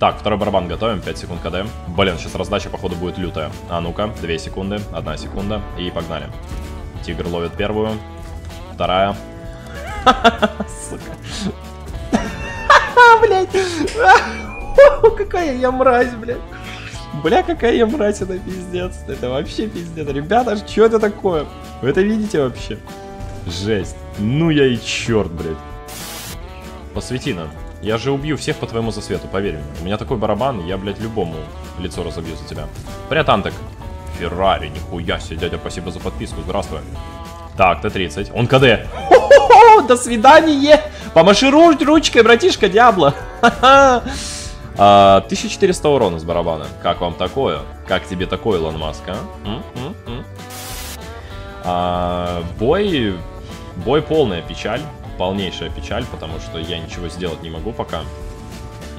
Так, второй барабан готовим, 5 секунд КД. Блин, сейчас раздача, походу, будет лютая. А ну-ка, 2 секунды, 1 секунда, и погнали. Тигр ловит первую, вторая. Сука. Блять. Какая я мразь, блядь. Бля, какая я мразь, это пиздец. Это вообще пиздец. Ребята, что это такое? Вы это видите вообще? Жесть. Ну я и черт, блядь. Посвети нам. Я же убью всех по твоему засвету, поверь мне. У меня такой барабан, я, блядь, любому лицо разобью за тебя. Привет, Антек. Феррари, нихуя себе, дядя, спасибо за подписку, здравствуй. Так, Т-30. Он КД. До свидания! Помаши руч ручкой, братишка. 1400 а, урона с барабана. Как вам такое? Как тебе такое, Илон Маск, а? М -м -м а бой... Бой полная печаль полнейшая печаль, потому что я ничего сделать не могу пока.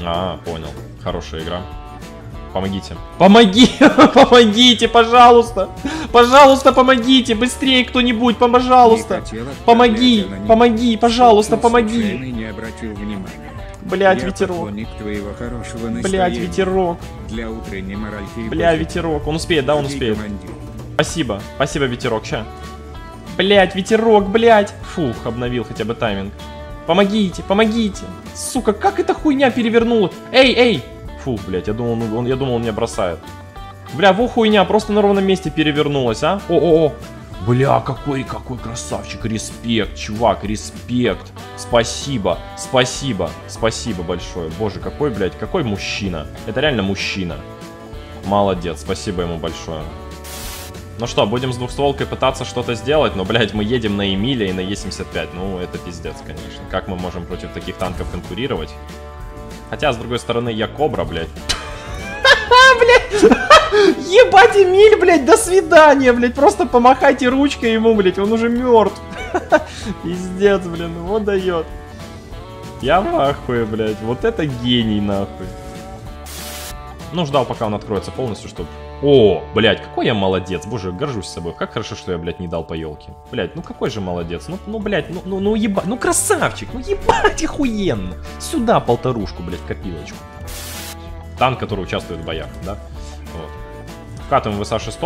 А, понял. Хорошая игра. Помогите. Помоги! Помогите, пожалуйста! Пожалуйста, помогите! Быстрее кто-нибудь, пожалуйста! Помоги! Помоги, пожалуйста, помоги! Не обратил внимания. Блять, ветерок. Блять, ветерок. Для утренней моральки. Бля, ветерок. Он успеет, да, он успеет. Спасибо. Спасибо, ветерок. Ща. Блять, ветерок, блять. Фух, обновил хотя бы тайминг. Помогите, помогите. Сука, как эта хуйня перевернула? Эй, эй. Фух, блять, я думал, он, я думал, он меня бросает. Бля, во хуйня, просто на ровном месте перевернулась, а? О-о-о. Бля, какой, какой красавчик, респект, чувак, респект. Спасибо, спасибо, спасибо большое. Боже, какой, блядь, какой мужчина. Это реально мужчина. Молодец, спасибо ему большое. Ну что, будем с двухстволкой пытаться что-то сделать, но, блядь, мы едем на Эмиля и на Е75. Ну, это пиздец, конечно. Как мы можем против таких танков конкурировать? Хотя, с другой стороны, я Кобра, блядь. Блядь! Ебать, Эмиль, блядь, до свидания, блядь. Просто помахайте ручкой ему, блядь, он уже мертв. Пиздец, блин, вот дает. Я в ахуе, блядь. Вот это гений, нахуй. Ну, ждал, пока он откроется полностью, чтобы о, блядь, какой я молодец. Боже, горжусь собой. Как хорошо, что я, блядь, не дал по елке. Блядь, ну какой же молодец. Ну, ну блядь, ну, ну, ну ебать. Ну красавчик. Ну ебать, охуенно. Сюда полторушку, блядь, копилочку. Танк, который участвует в боях, да? Вот. Вкатываем ВСА 6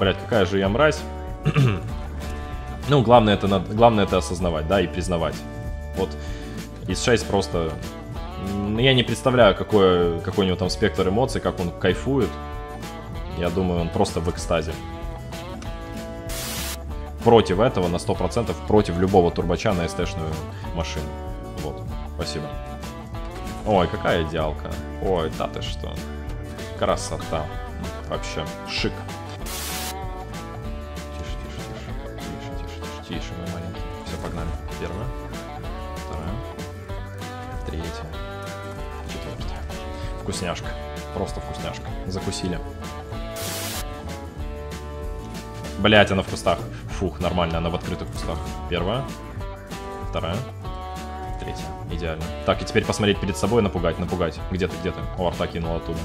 Блядь, какая же я мразь. ну, главное это, главное это осознавать, да, и признавать. Вот из 6 просто... Я не представляю, какой, какой у него там спектр эмоций, как он кайфует. Я думаю, он просто в экстазе. Против этого на 100%, против любого турбача на СТ-шную машину. Вот, спасибо. Ой, какая идеалка. Ой, да ты что. Красота. Вообще, шик. Тише, тише, тише. Тише, тише, тише, тише, мой маленький. Все, погнали. Первая. Вторая. Третья. Четвертая. Вкусняшка. Просто вкусняшка. Закусили. Блять, она в кустах. Фух, нормально, она в открытых кустах. Первая. Вторая. Третья. Идеально. Так, и теперь посмотреть перед собой, напугать, напугать. Где ты, где ты? О, арта кинул оттуда.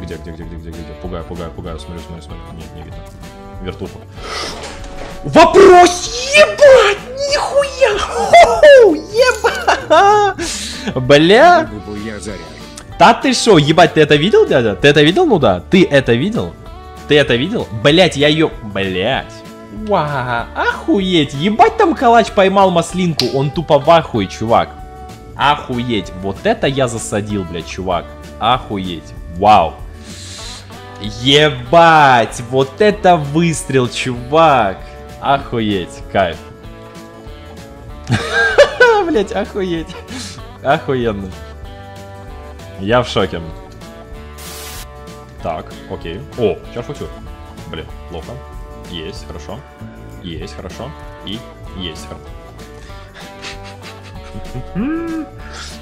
Где, где, где, где, где, где? Пугаю, пугаю, пугаю. Смотрю, смотрю, смотрю. Нет, не видно. Вертуху. Вопрос! Ебать! Нихуя! Ебать! Бля! Да ты шо, ебать, ты это видел, дядя? Ты это видел, ну да? Ты это видел? Ты это видел? Блять, я ее... Блять. Вау, охуеть. Ебать там калач поймал маслинку. Он тупо в ахуе, чувак. Охуеть. Вот это я засадил, блядь, чувак. Охуеть. Вау. Ебать. Вот это выстрел, чувак. Охуеть. Кайф. Блять, охуеть. Охуенно. Я в шоке. Так, окей. О, чарфутюр. Блин, плохо. Есть, хорошо. Есть, хорошо. И есть.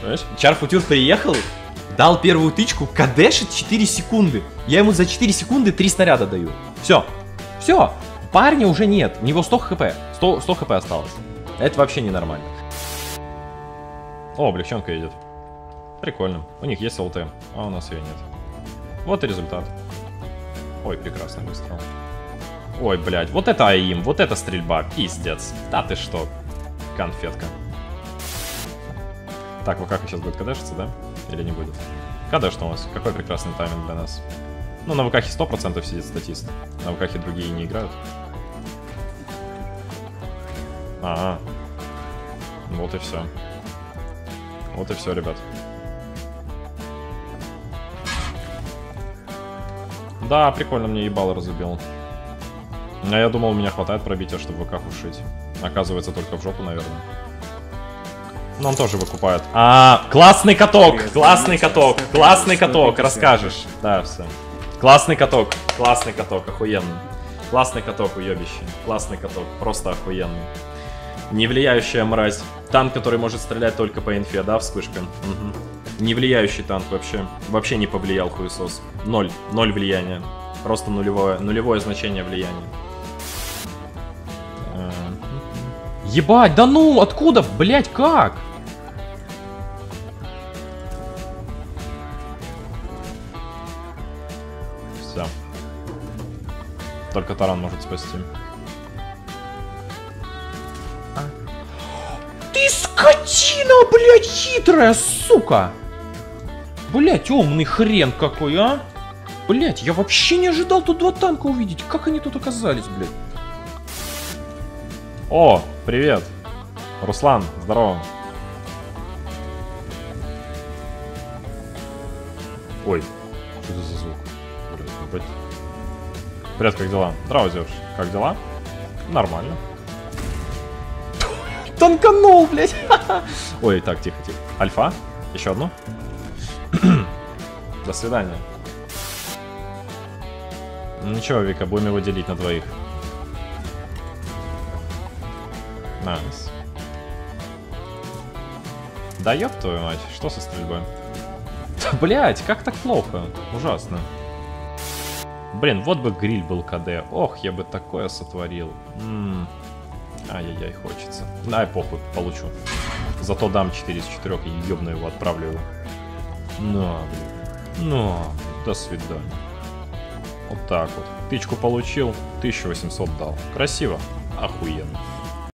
Знаешь, Чарфутюр приехал, дал первую тычку, кадешит 4 секунды. Я ему за 4 секунды 3 снаряда даю. Все. Все. Парня уже нет. У него 100 хп. 100, 100 хп осталось. Это вообще ненормально. О, облегченка идет. Прикольно. У них есть ЛТ, а у нас ее нет. Вот и результат. Ой, прекрасный выстрел. Ой, блядь, вот это аим, вот это стрельба, пиздец. Да ты что, конфетка. Так, ВК сейчас будет кадешиться, да? Или не будет? Что у нас? Какой прекрасный тайминг для нас. Ну, на ВКхе 100% сидит статист. На ВКхе другие не играют. Ага. Вот и все. Вот и все, ребят. Да, прикольно мне ебало разубил. А я думал, у меня хватает пробития, чтобы ВК ушить. Оказывается, только в жопу, наверное. Но он тоже выкупает. А, классный каток, классный каток, классный каток, расскажешь. Да, все. Классный каток, классный каток, охуенный. Классный каток, уебище. Классный каток, просто охуенный. Не влияющая мразь. Танк, который может стрелять только по инфе, да, вспышка? Угу. Не влияющий танк вообще. Вообще не повлиял хуесос. Ноль. Ноль влияния. Просто нулевое, нулевое значение влияния. Э, ебать, да ну, откуда, блять, как? Все. Только таран может спасти. Ты скотина, блядь, хитрая, сука! Блять, умный хрен какой, а? Блять, я вообще не ожидал тут два танка увидеть. Как они тут оказались, блядь? О, привет. Руслан, здорово. Ой, что это за звук? Блядь, ебать. Привет, как дела? Здорово, девушка. Как дела? Нормально. Танканул, блядь. Ой, так, тихо, тихо. Альфа? Еще одну? До свидания. Ну ничего, Вика, будем его делить на двоих. Nice. Да ёб твою мать, что со стрельбой? Блять, как так плохо? Ужасно. Блин, вот бы гриль был КД. Ох, я бы такое сотворил. Ай-яй-яй, хочется. Ай, похуй, получу. Зато дам 4 из 4 и ёбну его, отправлю его. На, блин. На, до свидания. Вот так вот. Тычку получил, 1800 дал. Красиво? Охуенно.